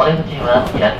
お出口は左側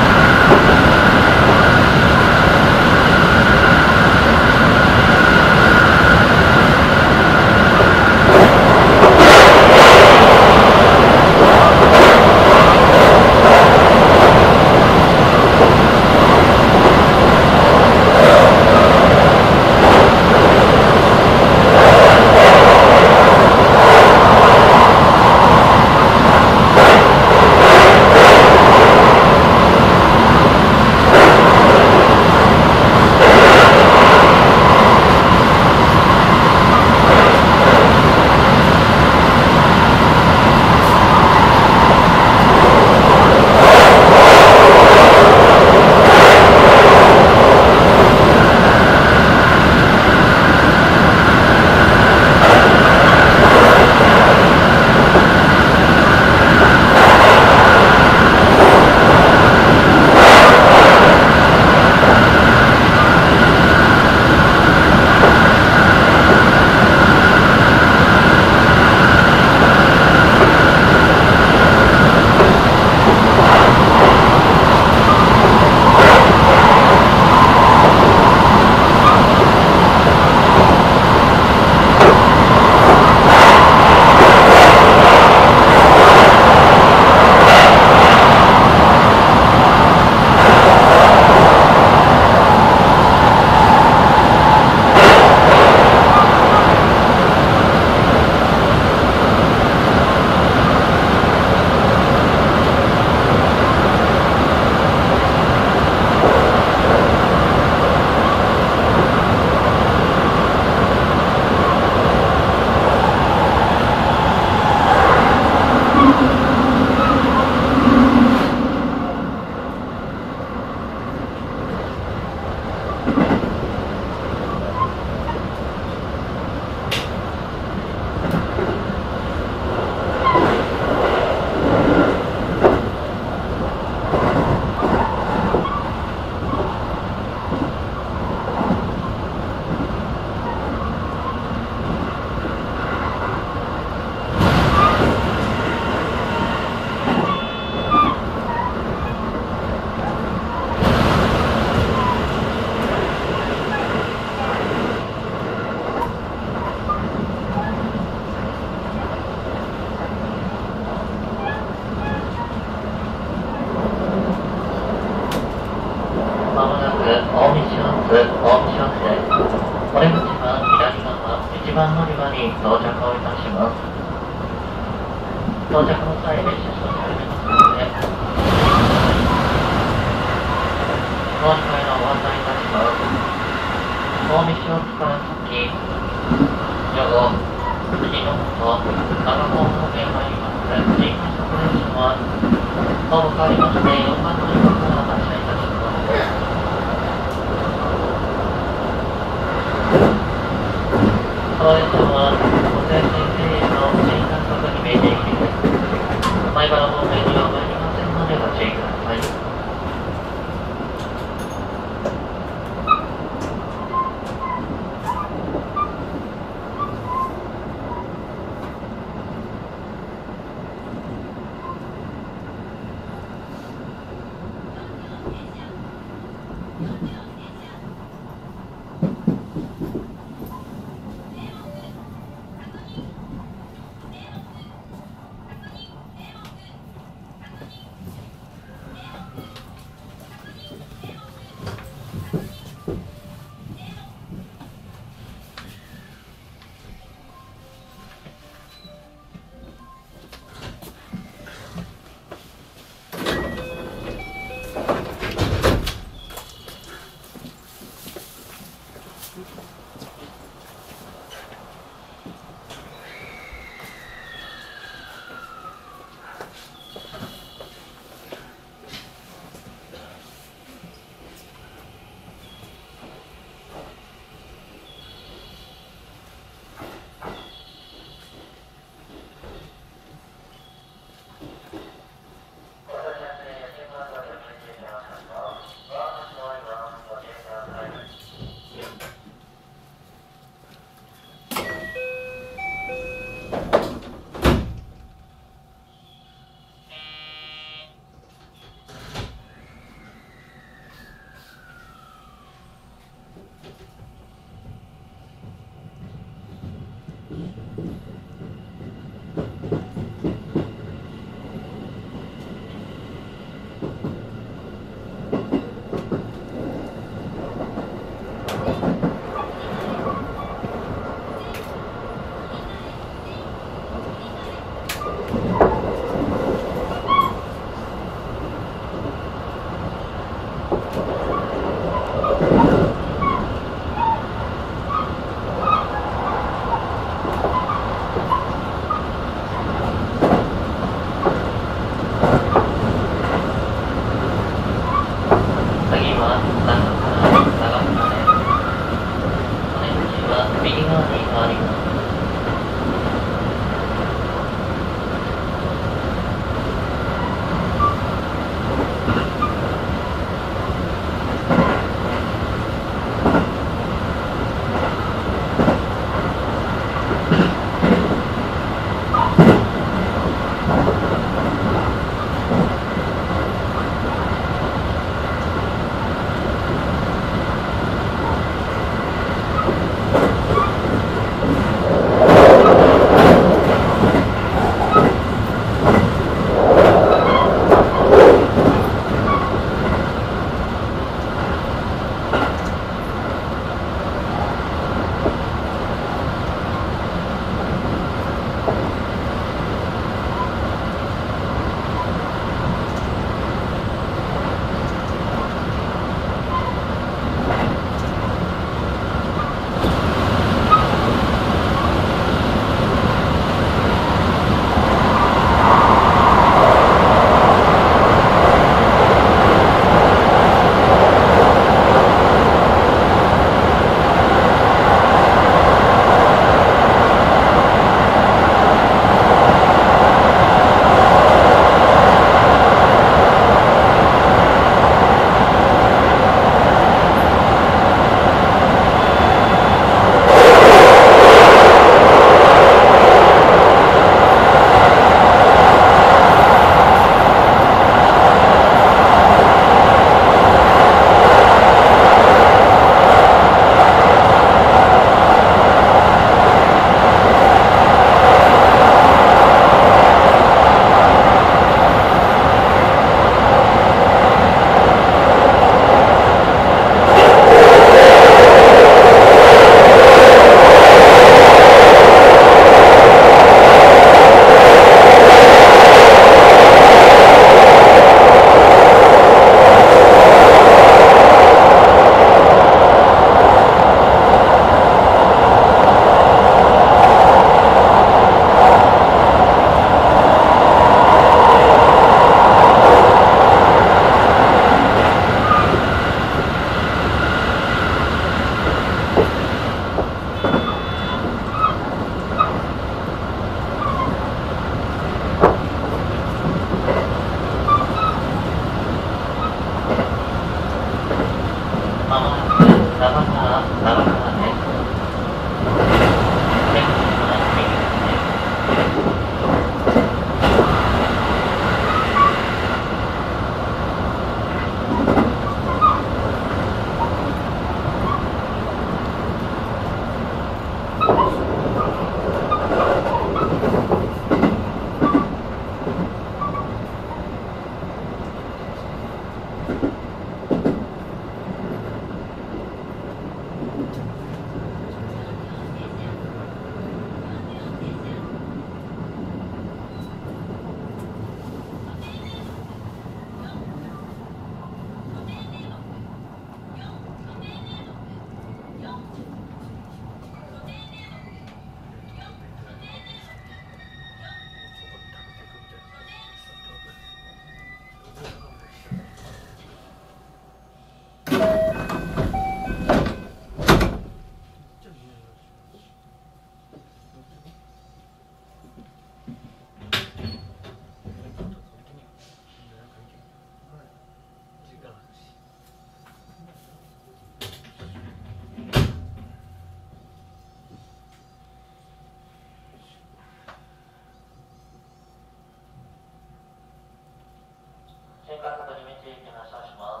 方に見ていきましょうします。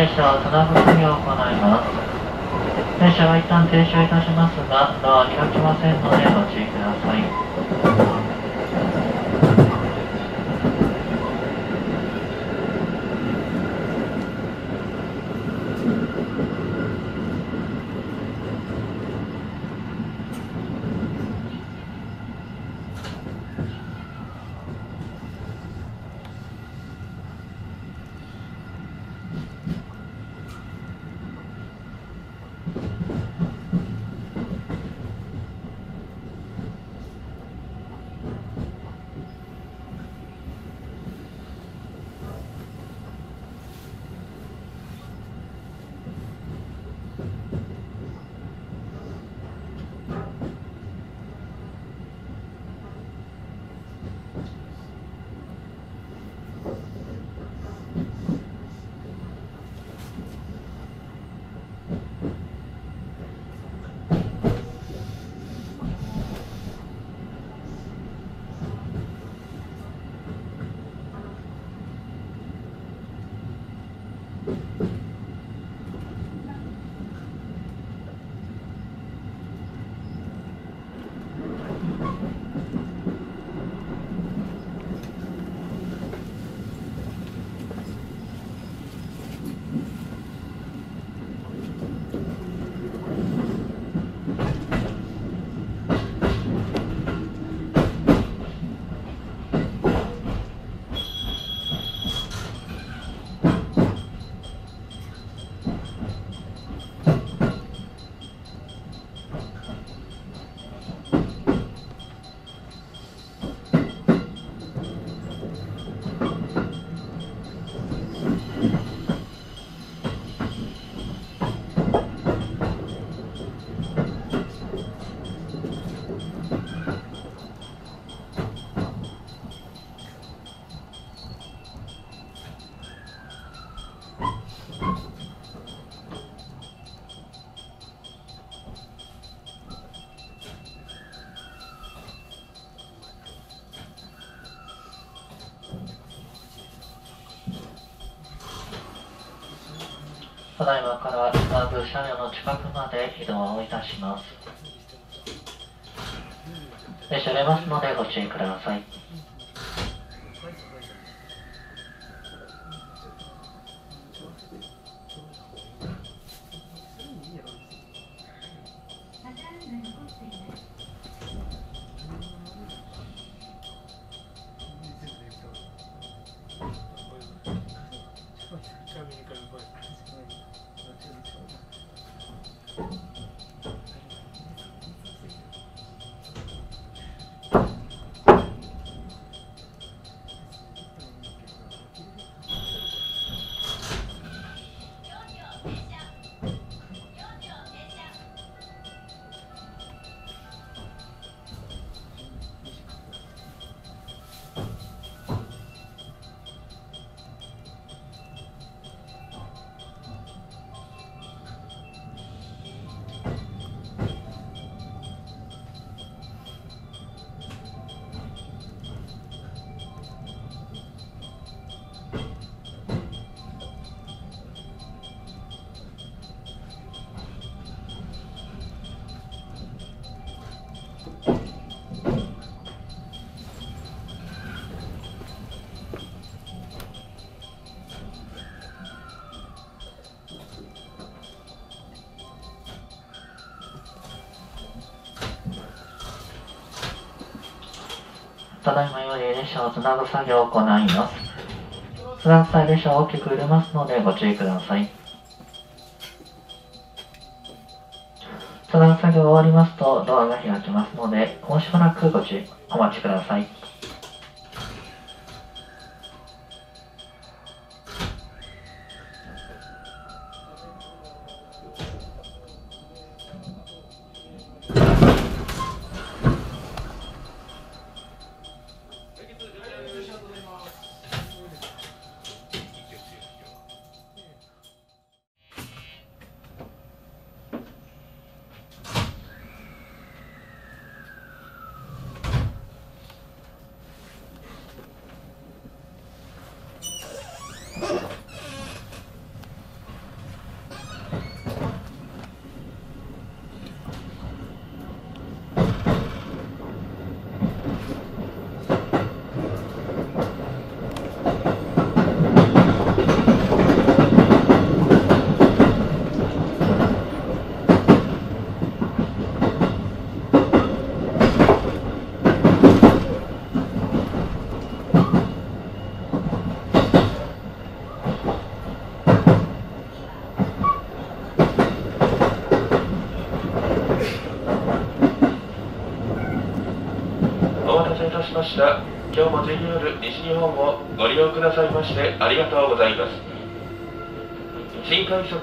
列車をつなぐ作業を行います。列車は一旦停車いたしますが、ドアは開きませんのでご注意ください。だいまからつなぐ車両の近くまで移動をいたします。列車出ますのでご注意ください。列車をつなぐ作業を行います。つなぐ際列車を大きく揺れますのでご注意ください。つなぐ作業が終わりますとドアが開きますので、もうしばらくご注意、お待ちください。たしました。今日も JR 西日本をご利用くださいましてありがとうございます。新快速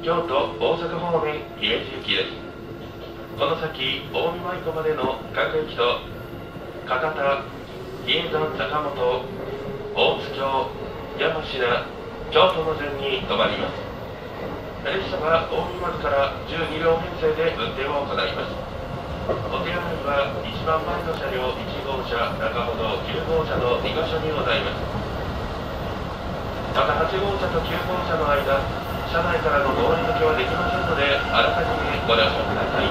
京都大阪方面比叡行きです。この先近江舞子までの各駅と博多比叡山坂本大津町山科京都の順に停まります。列車は大見丸から12両編成で運転を行います。お手洗いは一番前の車両1号車中ほど9号車の2箇所にございます。また8号車と9号車の間車内からの通り抜けはできませんのであらかじめご了承ください。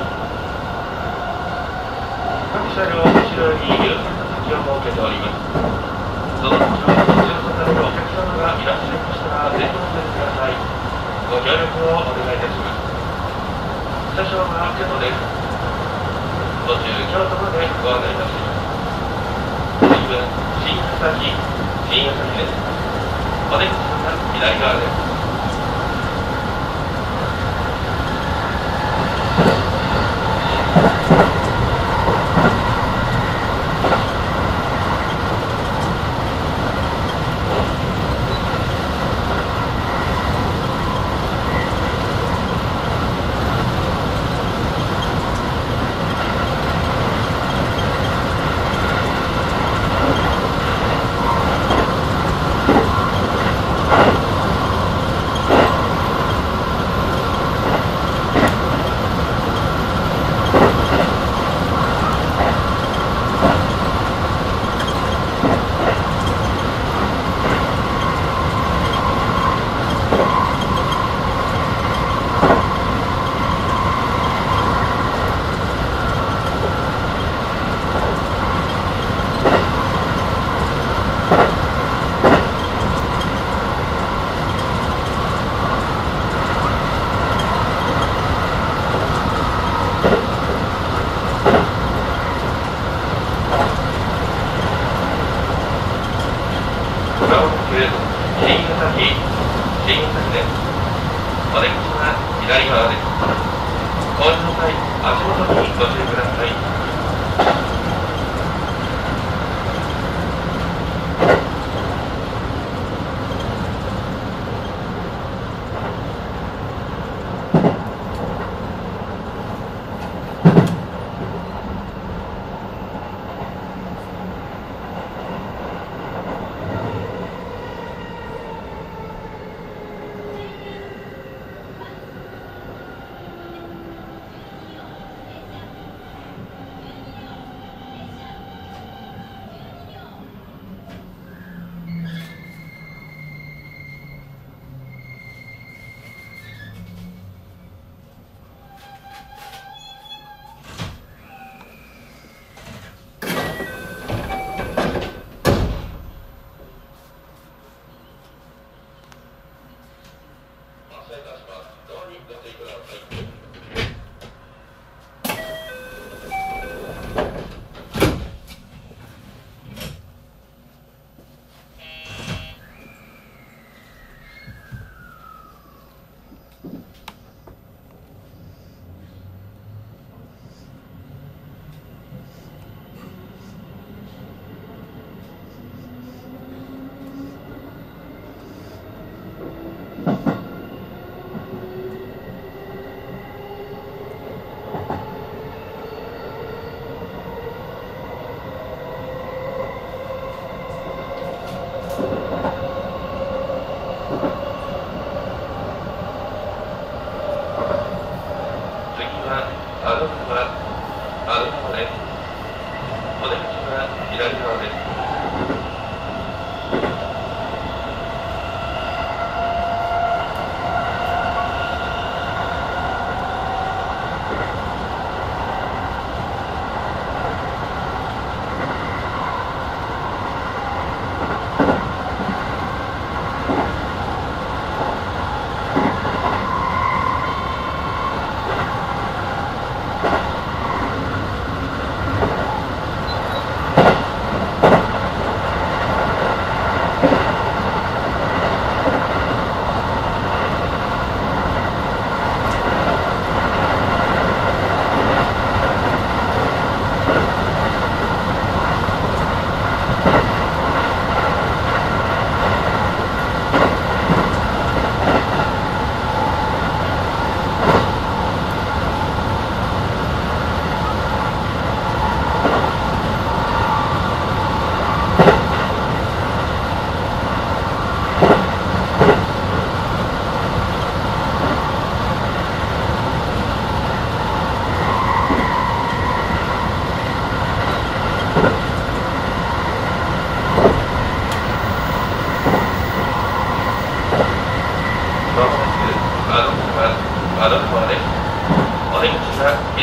各車両後ろに優先座席を設けております。その時は途中されるお客様がいらっしゃいましたらぜひお乗りください。ご協力をお願いいたします。車掌は瀬戸です途中京都までご案内いたします。新聞新朝日新朝日です。お出口は左側です。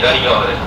車左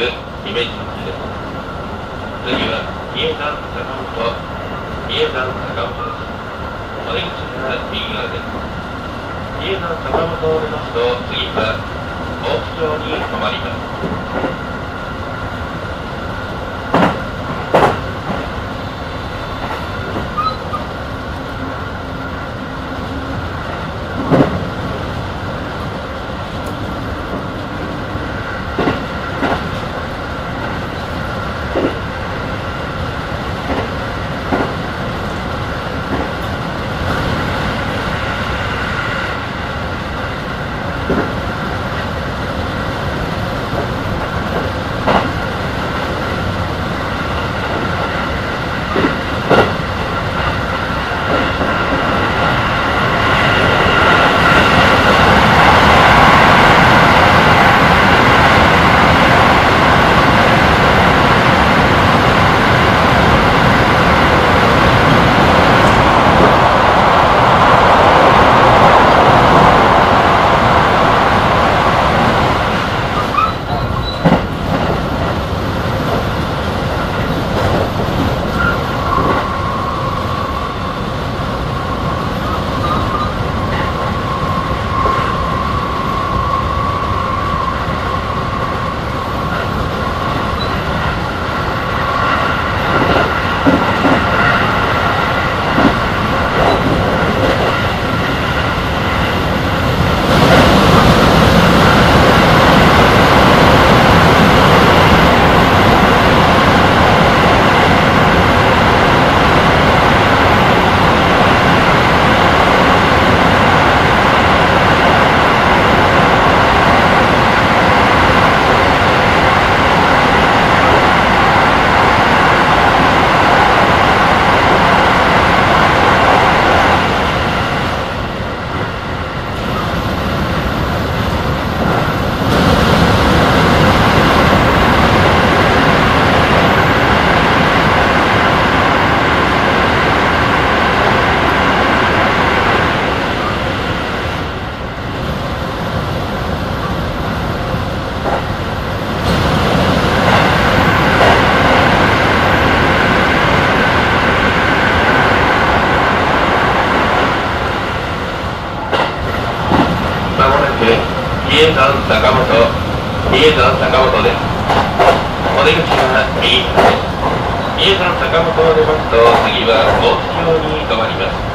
イメージす次は比叡山坂本比叡山坂本ですお出口から右側です三重山坂本を出ますと次は大津町に止まります比叡山坂本比叡山坂本です。お出口は右比叡山坂本を出ますと次は大月橋に止まります。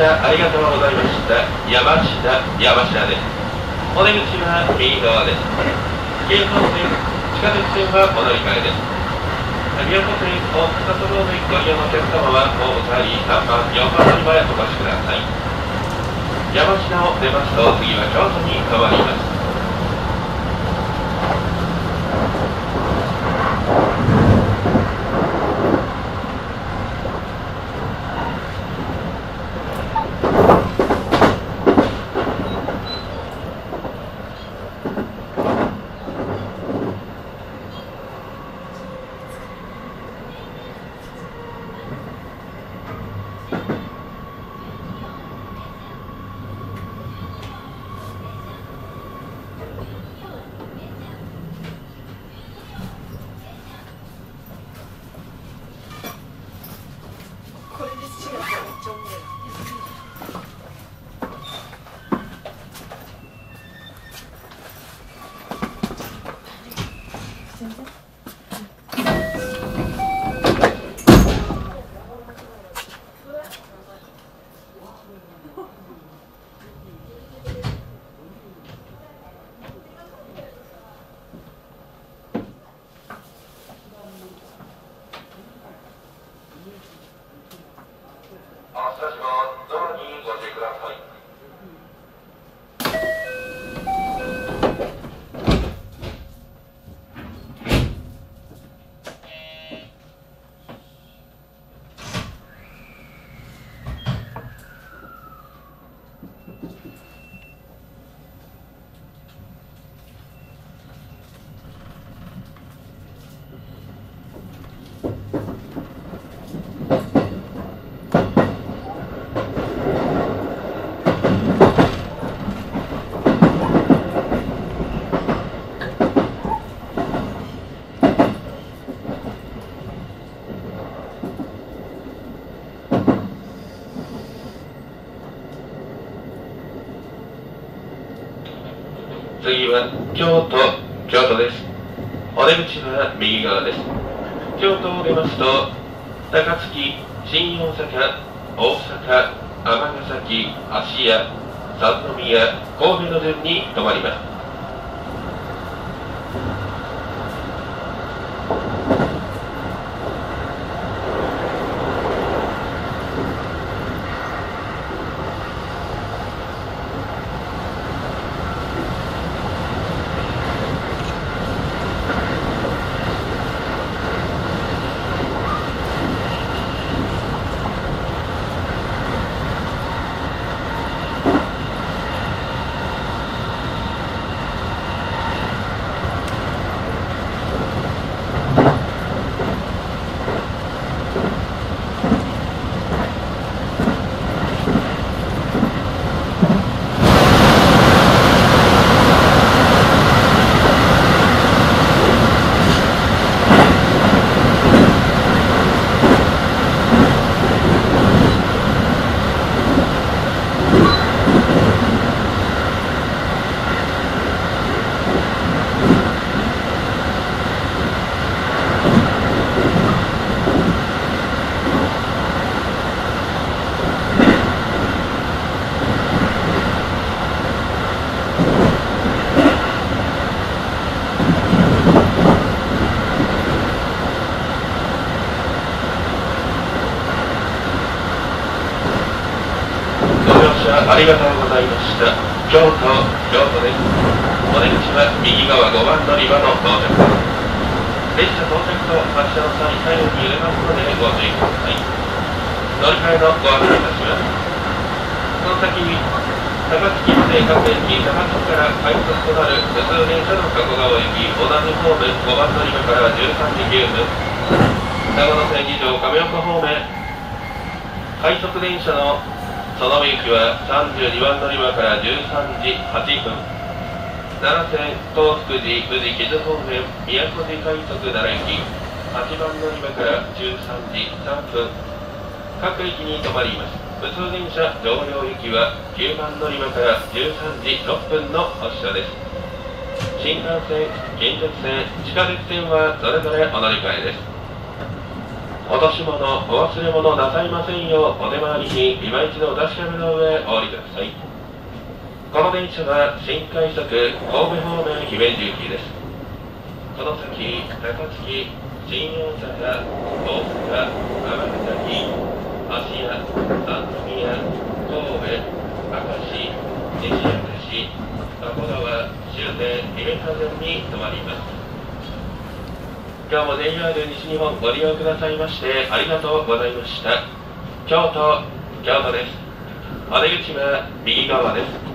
私はありがとうございました。山下山下です。お出口は右側です。京浜線地下鉄線はお乗り換えです。宮古線大阪都道府県ご利用のお客様はホーム帰り3番4番乗り場へお越しください。山下を出ますと次は京都に変わります。次は京都京都です。お出口は右側です。京都を出ますと高槻新大阪大阪尼崎芦屋三宮神戸の順に停まりますご乗車ありがとうございました。京都京都です。お出口は右側5番乗り場の到着列車到着と発車の際左右に揺れますのでご注意ください。乗り換えのご案内いたします。その先に高槻まで各駅高槻から快速となる普通電車の加古川駅同じホーム5番乗り場から13時9分長野線議場亀岡方面快速電車のその駅は32番乗り場から13時8分。奈良線東福寺富士木津方面宮古寺快速奈良駅。8番乗り場から13時3分。各駅に停まります。普通電車上両駅は9番乗り場から13時6分の発車です。新幹線近鉄線地下鉄線はそれぞれお乗り換えです。落とし物お忘れ物なさいませんようお出回りに今一度お確かめの上お降りください。この電車は新快速神戸方面姫路行きです。この先高槻新大阪大阪尼崎芦屋三宮神戸明石西明石箱川終点姫風に停まります。今日も JR 西日本ご利用くださいましてありがとうございました。京都京都です。お出口は右側です。